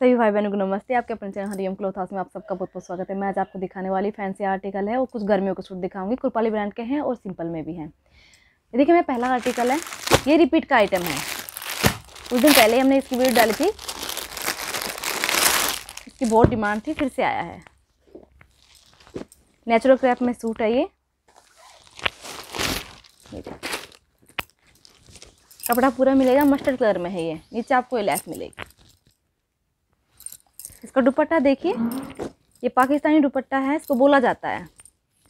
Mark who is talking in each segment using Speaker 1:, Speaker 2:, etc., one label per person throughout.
Speaker 1: सभी भाई बहनों को नमस्ते। आपके अपने चैनल हरियम क्लोथ हाउस में आप सबका बहुत बहुत स्वागत है। मैं आज आपको दिखाने वाली फैंसी आर्टिकल है और कुछ गर्मियों के सूट दिखाऊँगी। कुरपाली ब्रांड के हैं और सिंपल में भी हैं। देखिए, मैं पहला आर्टिकल है। ये रिपीट का आइटम है। कुछ दिन पहले हमने इसकी वीडियो डाली थी। इसकी बहुत डिमांड थी, फिर से आया है। नेचुरल क्रैप में सूट है ये। कपड़ा पूरा मिलेगा, मस्टर्ड कलर में है ये। नीचे आपको ये लेस मिलेगी। इसका दुपट्टा देखिए। ये पाकिस्तानी दुपट्टा है, इसको बोला जाता है।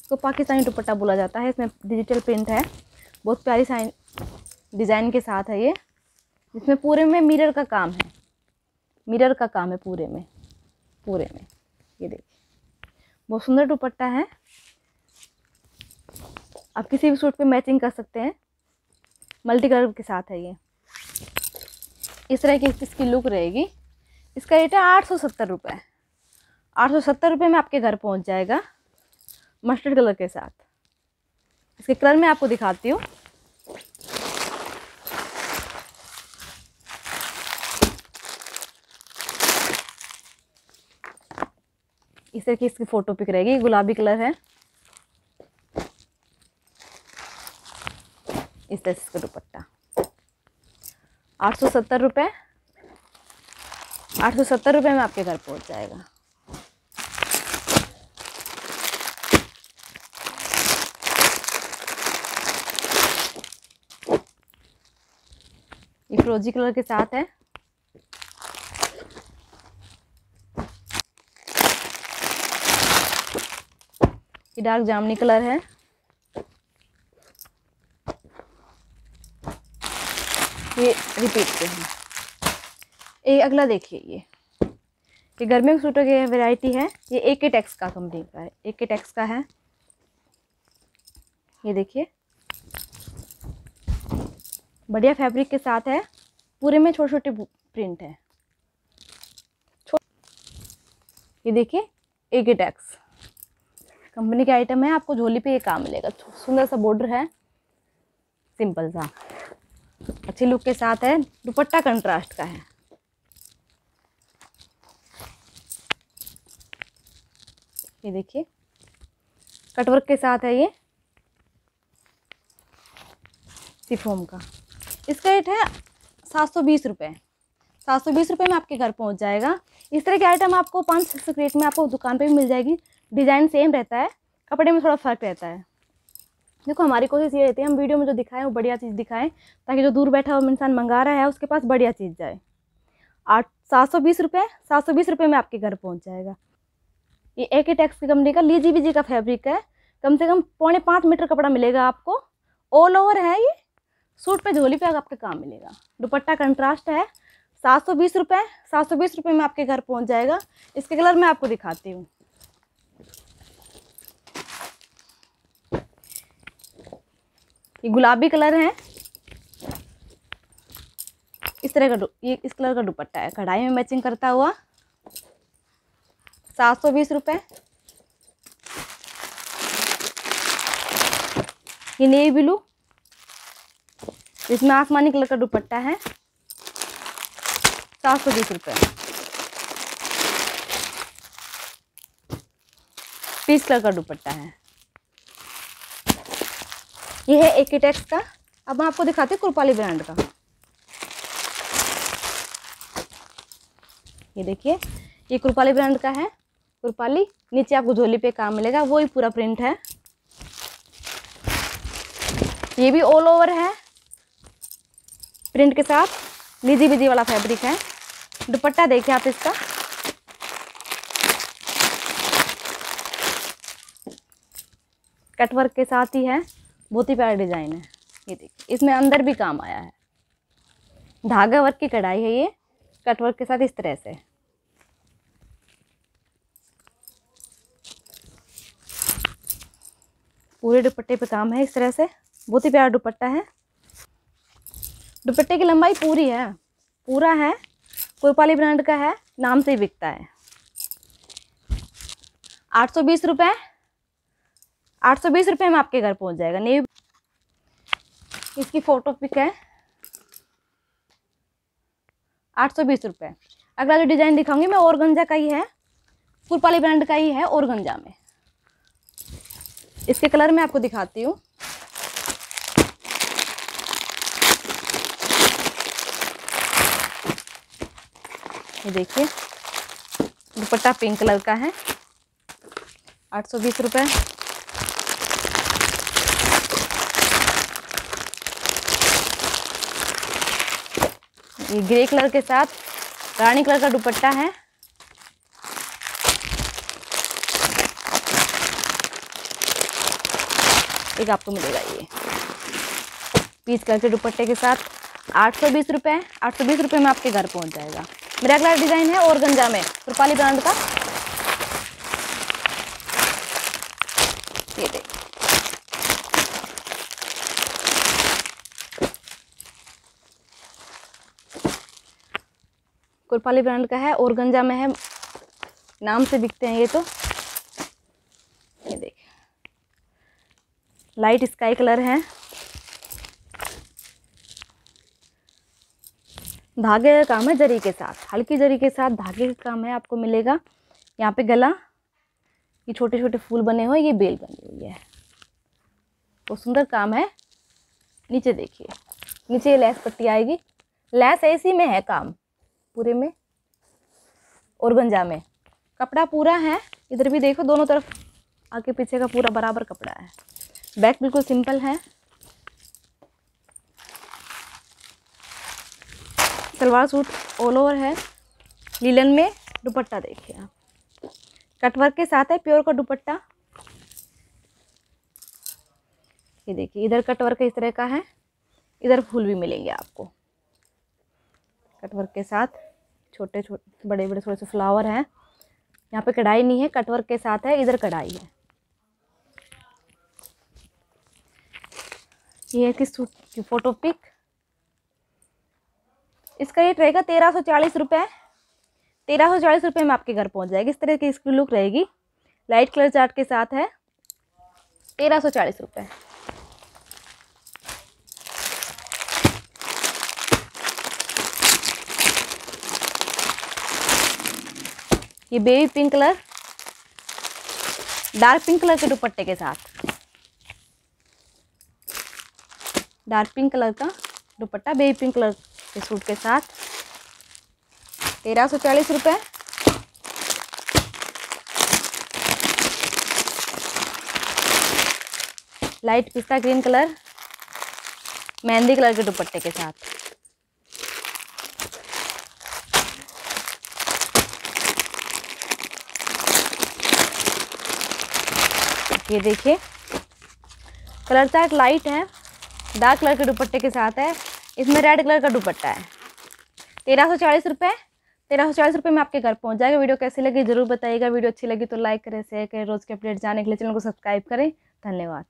Speaker 1: इसको पाकिस्तानी दुपट्टा बोला जाता है। इसमें डिजिटल प्रिंट है। बहुत प्यारी साइन डिज़ाइन के साथ है ये। इसमें पूरे में मिरर का काम है। मिरर का काम है पूरे में। पूरे में। ये देखिए। बहुत सुंदर दुपट्टा है। आप किसी भी सूट पे मैचिंग कर सकते हैं। मल्टी कलर के साथ है ये। इस तरह की इसकी लुक रहेगी। इसका रेट है आठ सौ सत्तर रुपये आठ सौ सत्तर रुपये में आपके घर पहुँच जाएगा मस्टर्ड कलर के साथ। इसके कलर मैं आपको दिखाती हूँ। इस तरह की इसकी फ़ोटो पिक रहेगी गुलाबी कलर है। इस तरह से इसका दुपट्टा। आठ सौ सत्तर रुपये आठ सौ सत्तर रुपये में आपके घर पहुँच जाएगा। ये फ्रोजी कलर के साथ है। ये डार्क जामनी कलर है। ये रिपीट के हैं। ये अगला देखिए ये। ये गर्मियों के सूटों की वैरायटी है। ये एक के टैक्स का कंपनी का है। ए के टैक्स का है। ये देखिए। बढ़िया फैब्रिक के साथ है। पूरे में छोटे छोटे प्रिंट है। ये देखिए। ए के टैक्स कंपनी के आइटम है। आपको झोली पे ये काम मिलेगा। सुंदर सा बॉर्डर है। सिंपल सा। अच्छी लुक के साथ है। दुपट्टा कंट्रास्ट का है। ये देखिए। कटवर्क के साथ है ये। सिफोम का। इसका रेट है सात सौ बीस रुपये सात सौ बीस रुपये में आपके घर पहुँच जाएगा। इस तरह के आइटम आपको पाँच सौ रेट में आपको दुकान पे भी मिल जाएगी। डिज़ाइन सेम रहता है। कपड़े में थोड़ा फ़र्क रहता है। देखो, हमारी कोशिश ये रहती है, हम वीडियो में जो दिखाएँ, वो बढ़िया चीज़ दिखाएँ, ताकि जो दूर बैठा हुआ इंसान मंगा रहा है, उसके पास बढ़िया चीज़ जाए। आठ, सात सौ बीस रुपये सात सौ बीस रुपये में आपके घर पहुँच जाएगा। ये एक ही टैक्स की कंपनी का लीजी बीजी का फैब्रिक है। कम से कम पौने पाँच मीटर कपड़ा मिलेगा आपको। ऑल ओवर है ये। सूट पे झोली पे आपके काम मिलेगा। दुपट्टा कंट्रास्ट है। सात सौ बीस रुपये सात सौ बीस रुपये में आपके घर पहुँच जाएगा। इसके कलर मैं आपको दिखाती हूँ। ये गुलाबी कलर है। इस तरह का ये इस कलर का दुपट्टा है। कढ़ाई में मैचिंग करता हुआ। सात सौ बीस रुपये ये नेवी ब्लू। इसमें आसमानी कलर का दुपट्टा है। सात सौ बीस रुपये पीस कलर का दुपट्टा है। ये है एकेटेक्स का। अब मैं आपको दिखाती हूँ कुरपाली ब्रांड का। ये देखिए, ये कुरपाली ब्रांड का है। कुरपाली नीचे आपको झोली पे काम मिलेगा, वो ही पूरा प्रिंट है। ये भी ऑल ओवर है। प्रिंट के साथ लीजी बीजी वाला फैब्रिक है। दुपट्टा देखिए आप इसका। कटवर्क के साथ ही है। बहुत ही प्यारा डिज़ाइन है। ये देखिए, इसमें अंदर भी काम आया है। धागा वर्क की कढ़ाई है ये। कटवर्क के साथ इस तरह से। पूरे दुपट्टे पे काम है इस तरह से। बहुत ही प्यारा दुपट्टा है। दुपट्टे की लंबाई पूरी है। पूरा है। कोरपाली ब्रांड का है। नाम से ही बिकता है। आठ सौ बीस रुपये आठ सौ बीस रुपये में आपके घर पहुँच जाएगा। नहीं, इसकी फ़ोटो पिक है। आठ सौ बीस रुपये अगला जो डिज़ाइन दिखाऊँगी मैं और का ही है। कुरपाली ब्रांड का ही है और में। इसके कलर मैं आपको दिखाती हूँ। ये देखिए, दुपट्टा पिंक कलर का है। आठ सौ बीस रुपये ये ग्रे कलर के साथ रानी कलर का दुपट्टा है। एक आपको मिलेगा ये। पीच कलर के दुपट्टे के साथ आठ सौ बीस रुपये आठ सौ बीस रुपये में आपके घर पहुँच जाएगा। मेरा अगला डिज़ाइन है और गंजा में, रुपाली ब्रांड का। ये देख। कुरपाली ब्रांड का है और गंजा में है, नाम से बिकते हैं ये तो ये देख लाइट स्काई कलर है। धागे का काम है जरी के साथ। हल्की जरी के साथ धागे का काम है, आपको मिलेगा। यहाँ पे गला, ये छोटे छोटे फूल बने हुए, ये बेल बनी हुई है। तो सुंदर काम है। नीचे देखिए, नीचे ये लैस पट्टी आएगी। लैस ऐसी में है काम, पूरे में और गंजा में। कपड़ा पूरा है, इधर भी देखो, दोनों तरफ़, आगे पीछे का पूरा बराबर कपड़ा है। बैक बिल्कुल सिंपल है। सलवार सूट ऑल ओवर है। लीलन में दुपट्टा देखिए आप। कटवर्क के साथ है प्योर का दुपट्टा। ये देखिए, इधर कटवर्क इस तरह का है। इधर फूल भी मिलेंगे आपको। कटवर्क के साथ छोटे छोटे बड़े बड़े थोड़े से फ्लावर हैं। यहाँ पे कढ़ाई नहीं है कटवर्क के साथ है, इधर कढ़ाई है। ये है किस सूट की फ़ोटो पिक? इसका रेट रहेगा तेरह सौ चालीस रुपये तेरह सौ चालीस रुपये में आपके घर पहुँच जाएगी। इस तरह की इसकी लुक रहेगी। लाइट कलर चार्ट के साथ है। तेरह सौ चालीस रुपये ये baby pink colour dark pink colour के दुपट्टे के साथ। डार्क पिंक कलर का दुपट्टा, बेबी पिंक कलर के सूट के साथ। तेरह सौ चालीस रुपये लाइट पिस्ता ग्रीन कलर, मेहंदी कलर के दुपट्टे के साथ। ये देखिए, कलर चार्ट लाइट है। डार्क कलर के दुपट्टे के साथ है। इसमें रेड कलर का दुपट्टा है। तेरह सौ चालीस रुपये तेरह सौ चालीस रुपये में आपके घर पहुँच जाएगा। वीडियो कैसी लगी ज़रूर बताइएगा। वीडियो अच्छी लगी तो लाइक करें शेयर करें, रोज़ के अपडेट जाने के लिए चैनल को सब्सक्राइब करें। धन्यवाद।